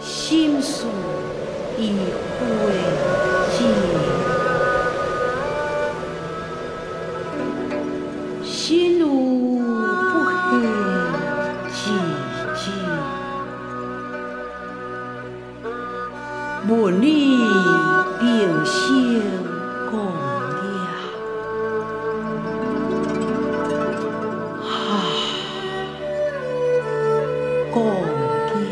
心事已灰烬，万里冰心共亮，啊，共亮。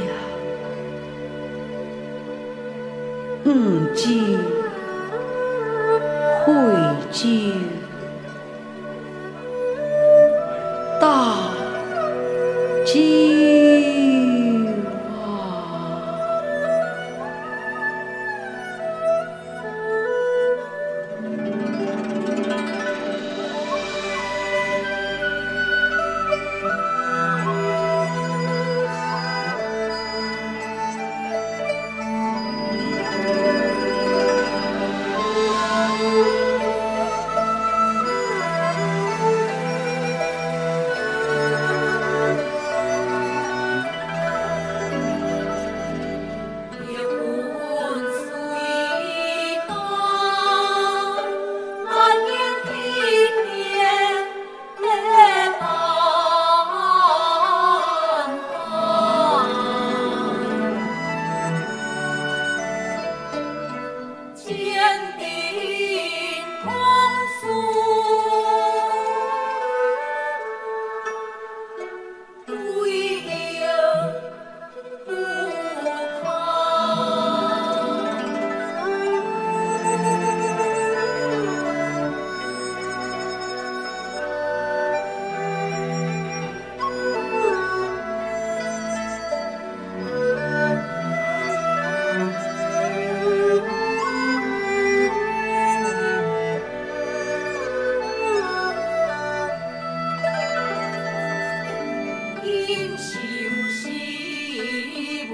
五经会经。云空舒。心心系